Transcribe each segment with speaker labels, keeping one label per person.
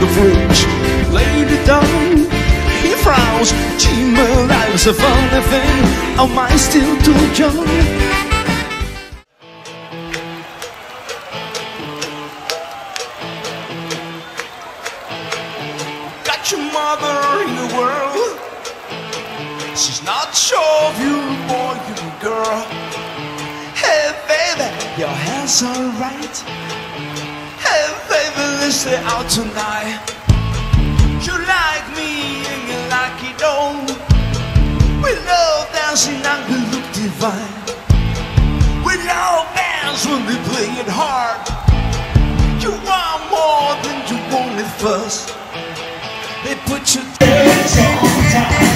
Speaker 1: the fridge, laid it down. He frowns, gee, my life's a funny thing. Am I still too young? Got your mother in the world. She's not sure if you're a boy, a girl. Hey, baby, your hair's alright. Hey, baby, let's stay out tonight. You like me and you like it all. We love dancing and we look divine. We love bands when they play it hard. You want more than you wanted first. They put your dance on time.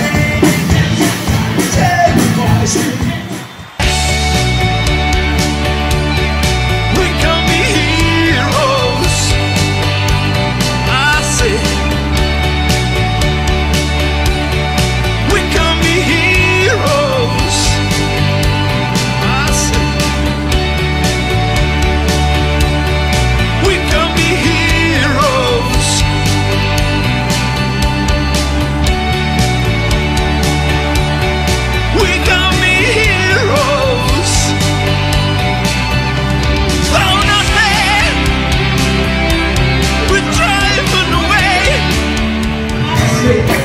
Speaker 1: street